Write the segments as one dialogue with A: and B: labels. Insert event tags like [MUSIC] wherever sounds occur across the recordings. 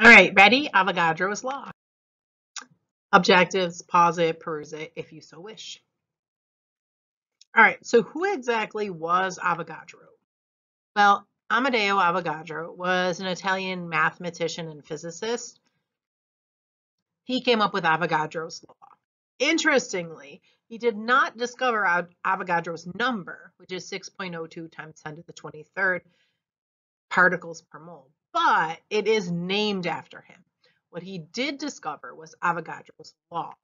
A: All right, ready? Avogadro's law. Objectives, pause it, peruse it if you so wish. All right, so who exactly was Avogadro? Well, Amedeo Avogadro was an Italian mathematician and physicist. He came up with Avogadro's law. Interestingly, he did not discover Avogadro's number, which is 6.02 times 10 to the 23rd particles per mole, but it is named after him. What he did discover was Avogadro's law.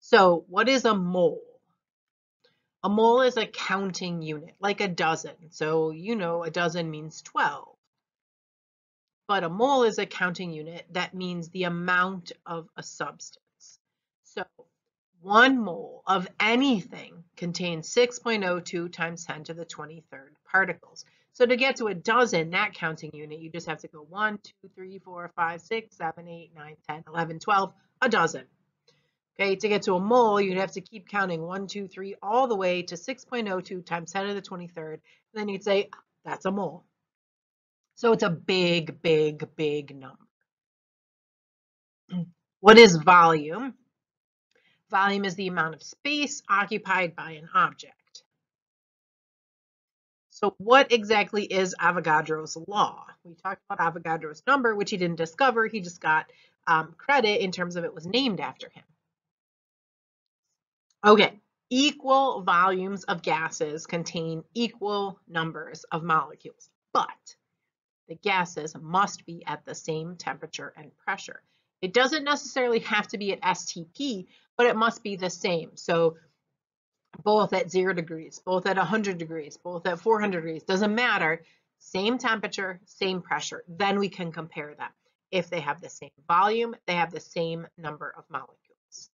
A: So what is a mole? A mole is a counting unit, like a dozen. So you know a dozen means 12. But a mole is a counting unit that means the amount of a substance. So one mole of anything contains 6.02 times 10 to the 23rd particles. So to get to a dozen, that counting unit, you just have to go 1, 2, 3, 4, 5, 6, 7, 8, 9, 10, 11, 12, a dozen. Okay, to get to a mole, you'd have to keep counting 1, 2, 3, all the way to 6.02 times 10 to the 23rd. And then you'd say, that's a mole. So it's a big, big, big number. [CLEARS THROAT] What is volume? Volume is the amount of space occupied by an object. So what exactly is Avogadro's law? We talked about Avogadro's number, which he didn't discover. He just got um, credit in terms of it was named after him. Okay, equal volumes of gases contain equal numbers of molecules, but the gases must be at the same temperature and pressure. It doesn't necessarily have to be at STP, but it must be the same. So both at zero degrees, both at 100 degrees, both at 400 degrees, doesn't matter. Same temperature, same pressure. Then we can compare them. If they have the same volume, they have the same number of molecules.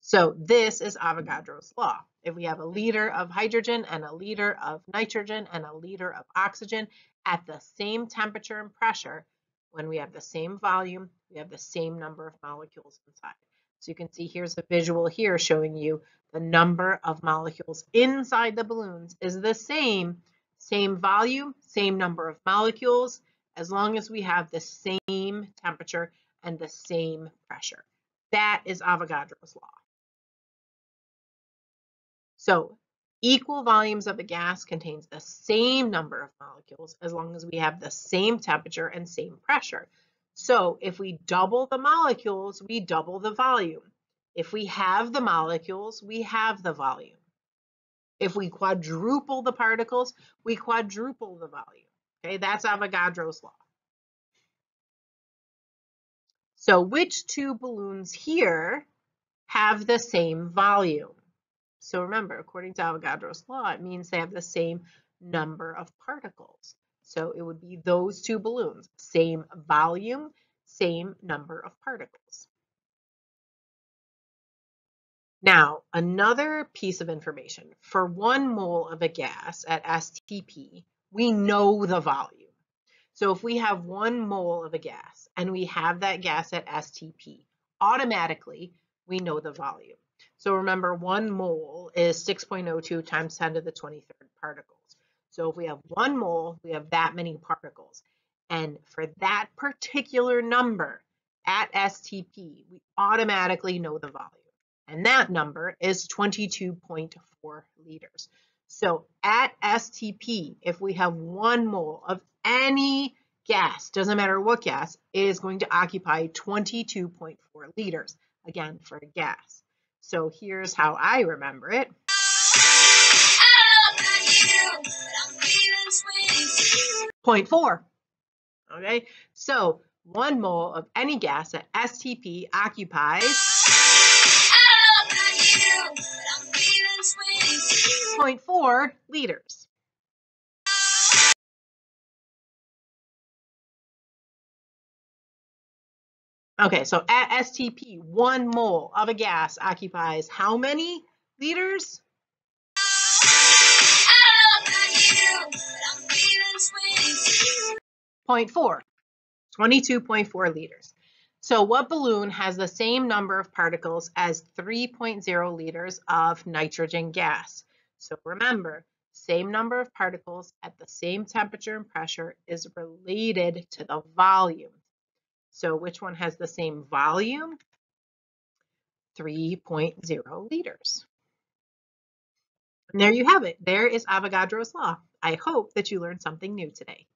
A: So this is Avogadro's law. If we have a liter of hydrogen and a liter of nitrogen and a liter of oxygen at the same temperature and pressure, when we have the same volume, we have the same number of molecules inside. So you can see here's a visual here showing you the number of molecules inside the balloons is the same, same volume, same number of molecules, as long as we have the same temperature and the same pressure. That is Avogadro's law. So equal volumes of a gas contains the same number of molecules as long as we have the same temperature and same pressure. So if we double the molecules, we double the volume. If we halve the molecules, we halve the volume. If we quadruple the particles, we quadruple the volume. Okay, that's Avogadro's law. So which two balloons here have the same volume? So remember, according to Avogadro's law, it means they have the same number of particles. So it would be those two balloons, same volume, same number of particles. Now, another piece of information. For one mole of a gas at STP, we know the volume. So if we have one mole of a gas and we have that gas at STP, automatically we know the volume. So remember, one mole is 6.02 times 10 to the 23rd particles. So if we have one mole, we have that many particles. And for that particular number at STP, we automatically know the volume. And that number is 22.4 liters. So at STP, if we have one mole of any gas, doesn't matter what gas, is going to occupy 22.4 liters, again, for a gas. So here's how I remember it. Point four. Okay, so one mole of any gas at STP occupies 0.4 liters. Okay, so at STP, one mole of a gas occupies how many liters? Point four, 22.4 liters. So what balloon has the same number of particles as 3.0 liters of nitrogen gas? So remember, same number of particles at the same temperature and pressure is related to the volume. So which one has the same volume? 3.0 liters. And there you have it. There is Avogadro's law. I hope that you learned something new today.